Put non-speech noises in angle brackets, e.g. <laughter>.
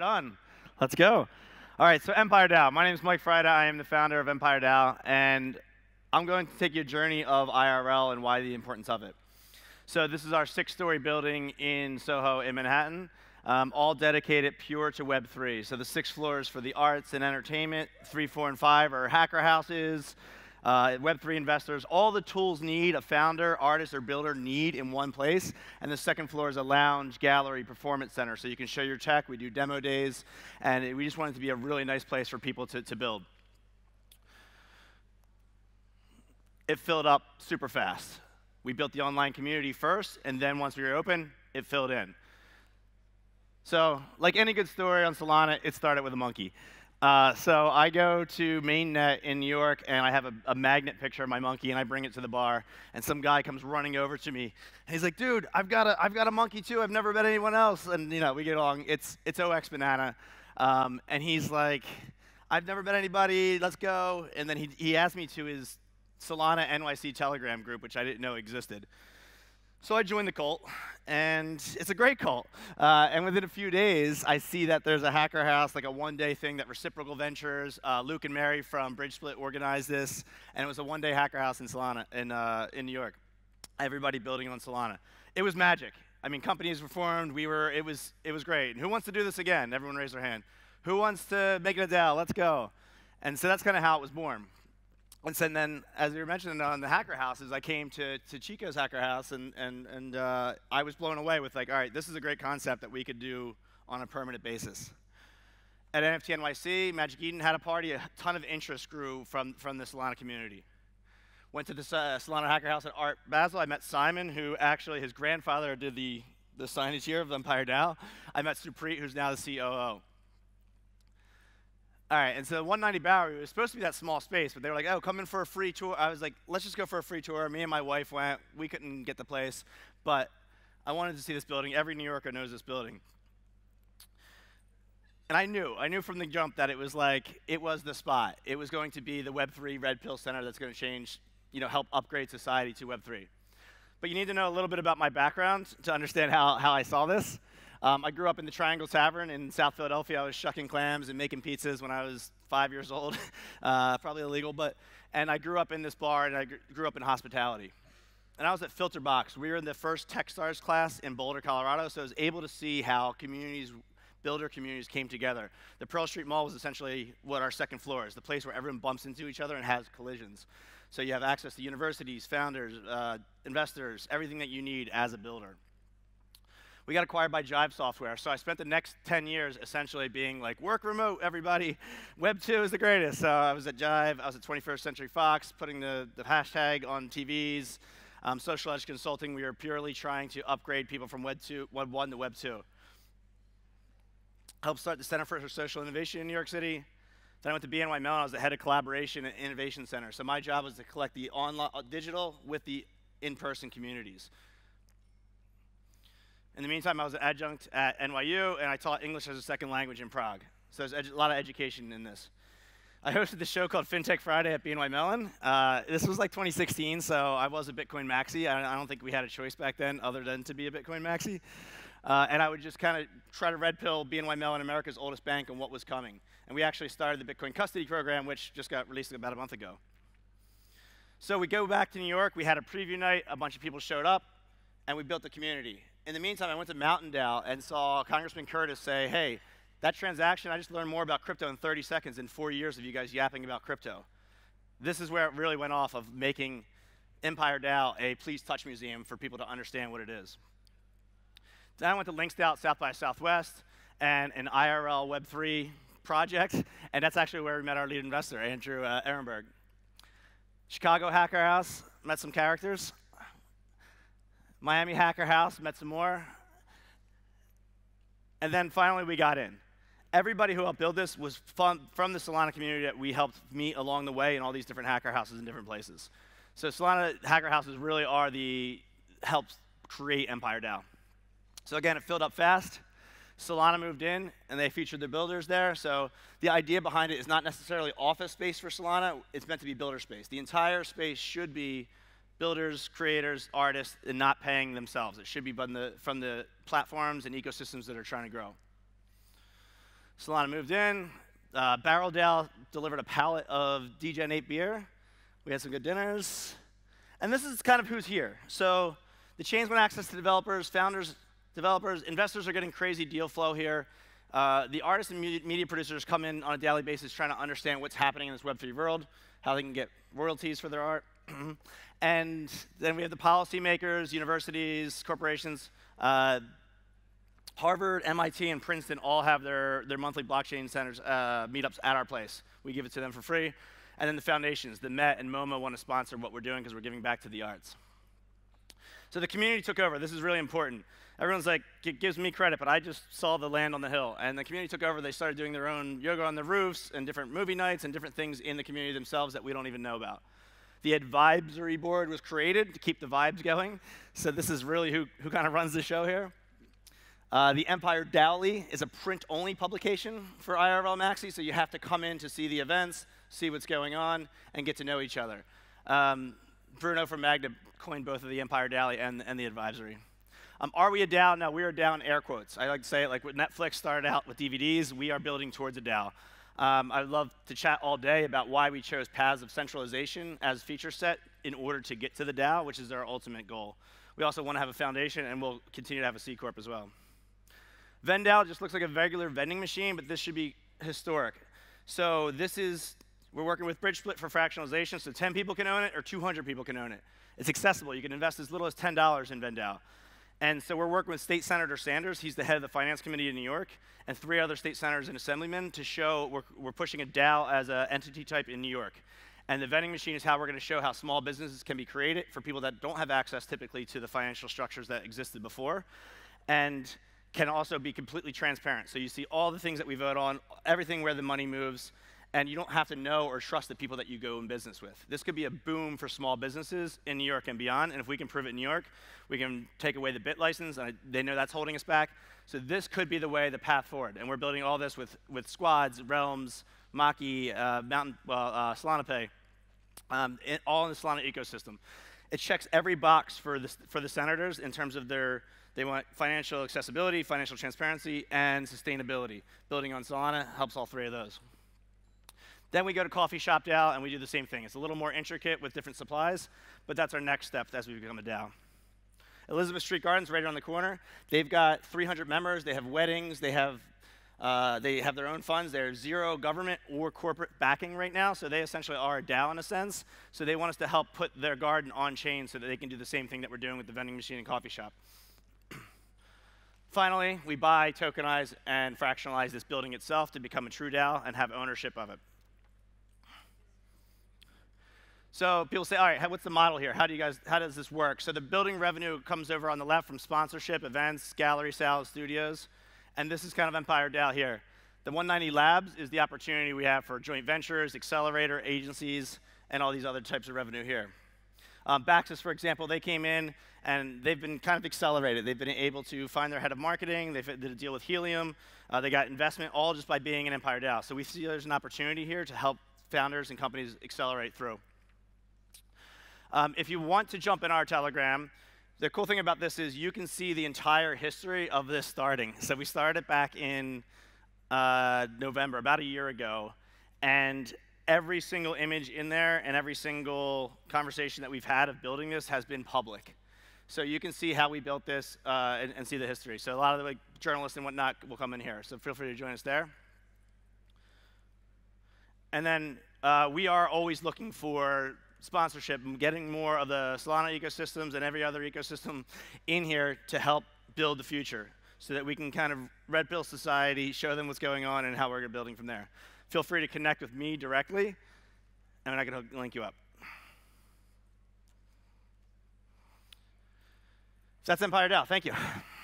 Right on. Let's go. All right, so Empire DAO. My name is Mike Fraietta. I am the founder of Empire DAO, and I'm going to take you a journey of IRL and why the importance of it. So this is our six-story building in Soho in Manhattan, um, all dedicated pure to Web3. So the six floors for the arts and entertainment, three, four, and five are hacker houses, uh, Web3 investors, all the tools need a founder, artist, or builder need in one place. And the second floor is a lounge, gallery, performance center. So you can show your tech. We do demo days. And we just want it to be a really nice place for people to, to build. It filled up super fast. We built the online community first, and then once we were open, it filled in. So, like any good story on Solana, it started with a monkey. Uh, so I go to MainNet in New York, and I have a, a, magnet picture of my monkey, and I bring it to the bar, and some guy comes running over to me, and he's like, "Dude, I've got a, I've got a monkey too. I've never met anyone else." And you know, we get along. It's, it's OX Banana, um, and he's like, "I've never met anybody. Let's go." And then he, he asked me to his Solana NYC Telegram group, which I didn't know existed. So I joined the cult, and it's a great cult. Uh, and within a few days, I see that there's a hacker house, like a one-day thing that Reciprocal Ventures, uh, Luke and Mary from BridgeSplit organized this, and it was a one-day hacker house in Solana, in, uh, in New York. Everybody building on Solana. It was magic. I mean, companies were formed. We were. It was. It was great. And who wants to do this again? Everyone raise their hand. Who wants to make it a DAO? Let's go. And so that's kind of how it was born. And so then, as you were mentioning on the hacker houses, I came to, to Chico's hacker house, and, and, and uh, I was blown away with like, all right, this is a great concept that we could do on a permanent basis. At NFT NYC, Magic Eden had a party. A ton of interest grew from, from the Solana community. Went to the uh, Solana Hacker House at Art Basel. I met Simon, who actually, his grandfather did the, the signage here of the Empire DAO. I met Supreet, who's now the COO. All right, and so 190 Bowery was supposed to be that small space, but they were like, oh, come in for a free tour. I was like, let's just go for a free tour. Me and my wife went. We couldn't get the place, but I wanted to see this building. Every New Yorker knows this building. And I knew, I knew from the jump that it was like, it was the spot. It was going to be the Web3 Red Pill Center that's going to change, you know, help upgrade society to Web3. But you need to know a little bit about my background to understand how, how I saw this. Um, I grew up in the Triangle Tavern in South Philadelphia. I was shucking clams and making pizzas when I was five years old, <laughs> uh, probably illegal, but and I grew up in this bar and I grew up in hospitality. And I was at Filterbox. We were in the first Techstars class in Boulder, Colorado, so I was able to see how communities, builder communities came together. The Pearl Street Mall was essentially what our second floor is, the place where everyone bumps into each other and has collisions. So you have access to universities, founders, uh, investors, everything that you need as a builder we got acquired by Jive Software. So I spent the next 10 years essentially being like, work remote, everybody. <laughs> Web 2 is the greatest. So I was at Jive, I was at 21st Century Fox, putting the, the hashtag on TVs. Um, social edge consulting, we were purely trying to upgrade people from Web 2, Web 1 to Web 2. Helped start the Center for Social Innovation in New York City. Then I went to BNY Mellon. I was the head of collaboration and innovation center. So my job was to collect the online, uh, digital with the in-person communities. In the meantime, I was an adjunct at NYU, and I taught English as a second language in Prague. So there's a lot of education in this. I hosted the show called FinTech Friday at BNY Mellon. Uh, this was like 2016, so I was a Bitcoin maxi. I, I, don't think we had a choice back then other than to be a Bitcoin maxi. Uh, and I would just kind of try to red pill BNY Mellon, America's oldest bank, and what was coming. And we actually started the Bitcoin custody program, which just got released about a month ago. So we go back to New York. We had a preview night. A bunch of people showed up, and we built a community in the meantime, I went to Mountain DAO and saw Congressman Curtis say, hey, that transaction, I just learned more about crypto in 30 seconds in four years of you guys yapping about crypto. This is where it really went off of making Empire DAO a please touch museum for people to understand what it is. Then I went to Linksdale South by Southwest and an IRL Web3 project, <laughs> and that's actually where we met our lead investor, Andrew uh, Ehrenberg. Chicago Hacker House, met some characters. Miami Hacker House, met some more. And then finally, we got in. Everybody who helped build this was from, from the Solana community that we helped meet along the way in all these different hacker houses in different places. So Solana hacker houses really are the helps create Empire DAO. So again, it filled up fast. Solana moved in, and they featured their builders there. So the idea behind it is not necessarily office space for Solana. It's meant to be builder space. The entire space should be builders, creators, artists, and not paying themselves. It should be from the, from the platforms and ecosystems that are trying to grow. Solana moved in. Uh, Barrel DAO delivered a pallet of DGen 8 beer. We had some good dinners. And this is kind of who's here. So the chains want access to developers, founders, developers, investors are getting crazy deal flow here. Uh, the artists and media producers come in on a daily basis trying to understand what's happening in this Web3 world, how they can get royalties for their art. <clears throat> and then we have the policymakers, universities, corporations. Uh, Harvard, MIT, and Princeton all have their, their monthly blockchain centers uh, meetups at our place. We give it to them for free. And then the foundations, the Met and MoMA want to sponsor what we're doing because we're giving back to the arts. So the community took over. This is really important. Everyone's like, it gives me credit, but I just saw the land on the hill. And the community took over. They started doing their own yoga on the roofs and different movie nights and different things in the community themselves that we don't even know about. The advisory board was created to keep the vibes going. So this is really who, who kind of runs the show here. Uh, the Empire Daily is a print-only publication for IRL Maxi, so you have to come in to see the events, see what's going on, and get to know each other. Um, Bruno from Magna coined both of the Empire Daily and, and the advisory. Um, are we a DAO? No, we are down air quotes. I like to say it like when Netflix started out with DVDs, we are building towards a DAO. Um, I'd love to chat all day about why we chose paths of centralization as feature set in order to get to the DAO, which is our ultimate goal. We also want to have a foundation, and we'll continue to have a C Corp as well. Vendow just looks like a regular vending machine, but this should be historic. So this is, we're working with Bridge Split for fractionalization, so 10 people can own it or 200 people can own it. It's accessible. You can invest as little as $10 in Vendow. And so we're working with State Senator Sanders. He's the head of the Finance Committee in New York, and three other state senators and assemblymen to show we're, we're pushing a DAO as an entity type in New York. And the vending machine is how we're going to show how small businesses can be created for people that don't have access typically to the financial structures that existed before. And can also be completely transparent. So you see all the things that we vote on, everything where the money moves, and you don't have to know or trust the people that you go in business with. This could be a boom for small businesses in New York and beyond, and if we can prove it in New York, we can take away the BitLicense, and they know that's holding us back. So this could be the way, the path forward, and we're building all this with, with Squads, Realms, Maki, uh, Mountain, well, uh, Solana Pay, um, all in the Solana ecosystem. It checks every box for the, for the senators in terms of their they want financial accessibility, financial transparency, and sustainability. Building on Solana helps all three of those. Then we go to Coffee Shop DAO, and we do the same thing. It's a little more intricate with different supplies, but that's our next step as we become a DAO. Elizabeth Street Gardens, right around the corner. They've got 300 members. They have weddings. They have uh, they have their own funds. They're zero government or corporate backing right now, so they essentially are a DAO in a sense. So they want us to help put their garden on chain so that they can do the same thing that we're doing with the vending machine and coffee shop. <clears throat> Finally, we buy, tokenize, and fractionalize this building itself to become a true DAO and have ownership of it. So people say, all right, what's the model here? How do you guys, how does this work? So the building revenue comes over on the left from sponsorship, events, gallery sales, studios, and this is kind of Empire DAO here. The 190 Labs is the opportunity we have for joint ventures, accelerator, agencies, and all these other types of revenue here. Um, Baxis, for example, they came in and they've been kind of accelerated. They've been able to find their head of marketing. They did a deal with Helium. Uh, they got investment all just by being an Empire DAO. So we see there's an opportunity here to help founders and companies accelerate through. Um, if you want to jump in our Telegram, the cool thing about this is you can see the entire history of this starting. So we started back in uh, November, about a year ago, and every single image in there and every single conversation that we've had of building this has been public. So you can see how we built this uh, and, and, see the history. So a lot of the like, journalists and whatnot will come in here. So feel free to join us there. And then uh, we are always looking for sponsorship and getting more of the Solana ecosystems and every other ecosystem in here to help build the future so that we can kind of red pill society, show them what's going on and how we're building from there feel free to connect with me directly, and I can link you up. So that's Empire DAO. Thank you. <laughs>